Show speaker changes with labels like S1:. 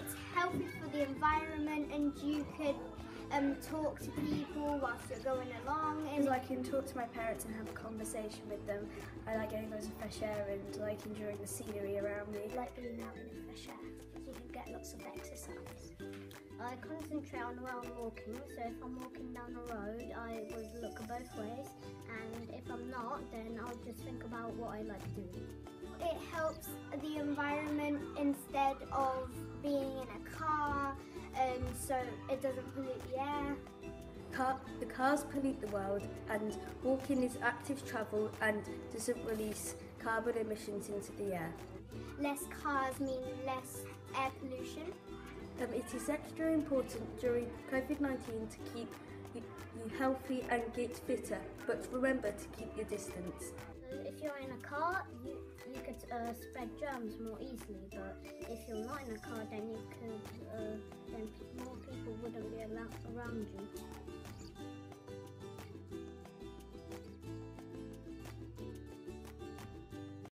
S1: it's healthy for the environment and you could um, talk to people whilst you're going along. And
S2: I can talk to my parents and have a conversation with them. I like getting loads of fresh air and like enjoying the scenery around me.
S1: like being out in the fresh air, you can get lots of exercise.
S3: I concentrate on where I'm walking, so if I'm walking down the road, I would look both ways, and if I'm not, then I'll just think about what I like doing.
S1: It helps the environment instead of being in a car, um, so it doesn't pollute the air.
S2: Car, the cars pollute the world and walking is active travel and doesn't release carbon emissions into the air.
S1: Less cars mean less air pollution.
S2: Um, it is extra important during COVID-19 to keep you, you healthy and get fitter, but remember to keep your distance.
S3: If you're in a car, you, you uh, spread germs more easily, but if you're not in a car, then you could, uh, then more people wouldn't be around you.